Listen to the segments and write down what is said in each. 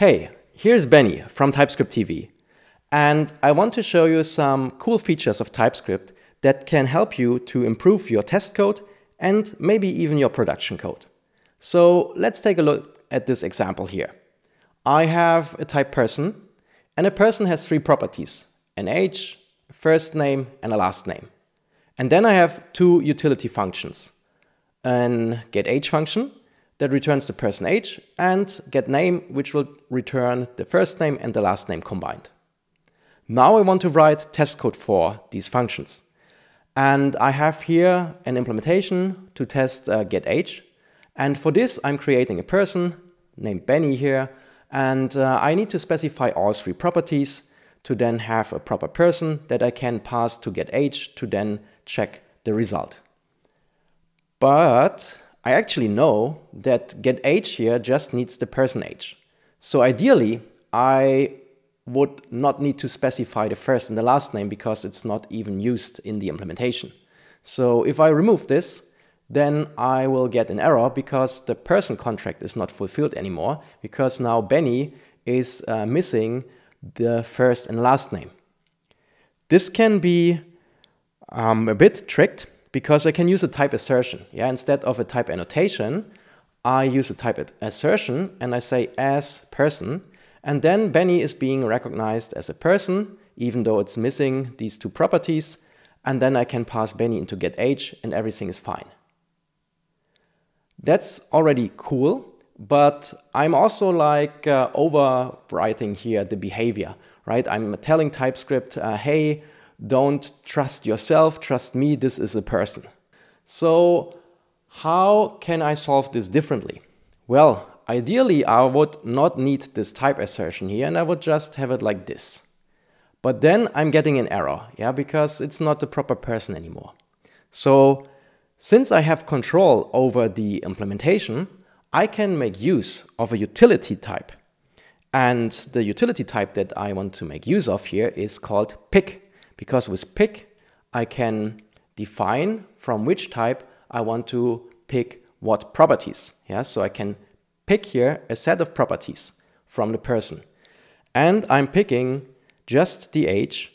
Hey, here's Benny from TypeScript TV, and I want to show you some cool features of TypeScript that can help you to improve your test code and maybe even your production code. So let's take a look at this example here. I have a type person, and a person has three properties, an age, a first name, and a last name. And then I have two utility functions, an getAge function that returns the person age and get name, which will return the first name and the last name combined. Now I want to write test code for these functions. And I have here an implementation to test uh, getAge. And for this, I'm creating a person named Benny here. And uh, I need to specify all three properties to then have a proper person that I can pass to get age to then check the result. But I actually know that getAge here just needs the person age. So ideally, I would not need to specify the first and the last name because it's not even used in the implementation. So if I remove this, then I will get an error because the person contract is not fulfilled anymore because now Benny is uh, missing the first and last name. This can be um, a bit tricked because I can use a type assertion. Yeah, instead of a type annotation, I use a type assertion and I say as person, and then Benny is being recognized as a person, even though it's missing these two properties, and then I can pass Benny into getAge and everything is fine. That's already cool, but I'm also like uh, overwriting here the behavior, right? I'm telling TypeScript, uh, hey, don't trust yourself, trust me, this is a person. So how can I solve this differently? Well, ideally I would not need this type assertion here and I would just have it like this. But then I'm getting an error, yeah, because it's not the proper person anymore. So since I have control over the implementation, I can make use of a utility type. And the utility type that I want to make use of here is called pick because with pick, I can define from which type I want to pick what properties. Yeah, so I can pick here a set of properties from the person. And I'm picking just the age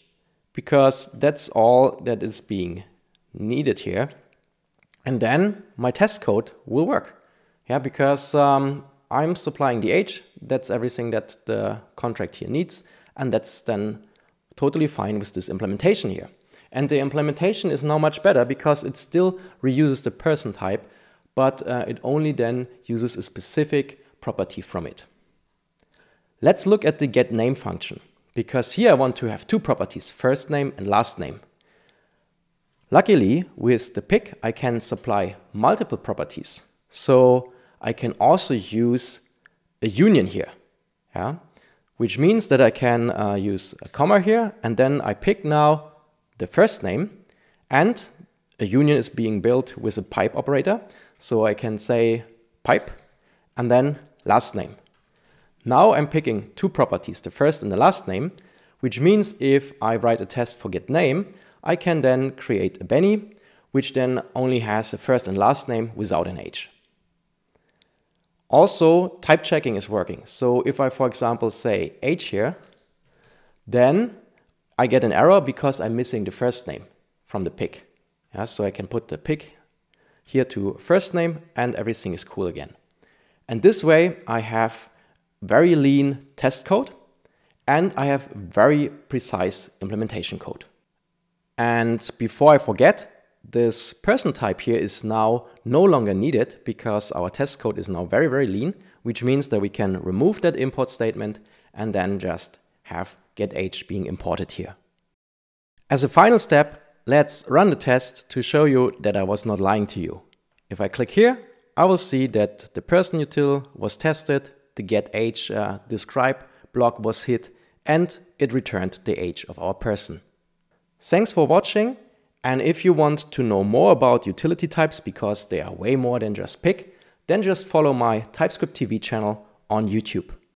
because that's all that is being needed here. And then my test code will work. Yeah, because um, I'm supplying the age, that's everything that the contract here needs, and that's then totally fine with this implementation here. And the implementation is now much better because it still reuses the person type, but uh, it only then uses a specific property from it. Let's look at the getName function, because here I want to have two properties, first name and last name. Luckily, with the pick, I can supply multiple properties. So I can also use a union here. Yeah? Which means that I can uh, use a comma here, and then I pick now the first name, and a union is being built with a pipe operator, so I can say pipe, and then last name. Now I'm picking two properties, the first and the last name, which means if I write a test for get name, I can then create a Benny, which then only has a first and last name without an age. Also, type checking is working. So if I, for example, say age here, then I get an error because I'm missing the first name from the pick. Yeah, so I can put the pick here to first name and everything is cool again. And this way I have very lean test code and I have very precise implementation code. And before I forget, this person type here is now no longer needed because our test code is now very, very lean, which means that we can remove that import statement and then just have getAge being imported here. As a final step, let's run the test to show you that I was not lying to you. If I click here, I will see that the person util was tested, the getAge uh, describe block was hit, and it returned the age of our person. Thanks for watching and if you want to know more about utility types, because they are way more than just pick, then just follow my TypeScript TV channel on YouTube.